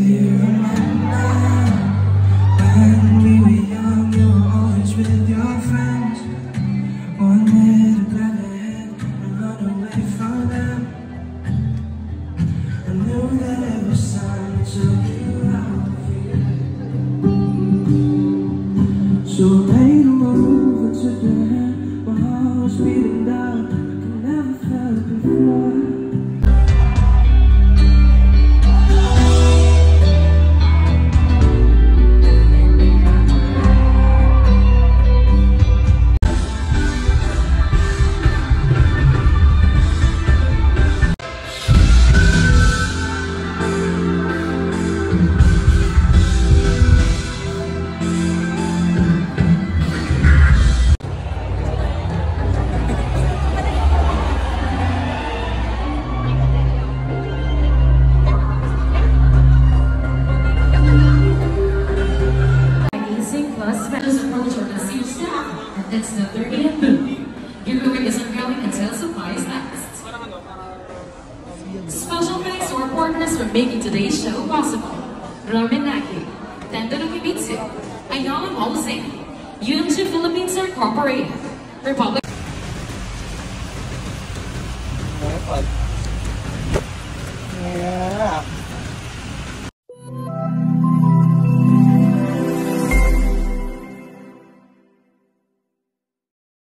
Do you remember when we were young? You were always with your friends. And run away from them. I knew was time to get out Special thanks to our partners for making today's show possible. Ramen Nagi, Tendo no Kimitsu, Ayala Housing, UMG Philippines Incorporated, Republic